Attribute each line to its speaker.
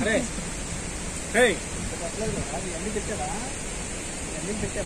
Speaker 1: అరే
Speaker 2: అన్ని పెట్టారా? అన్ని పెట్టారా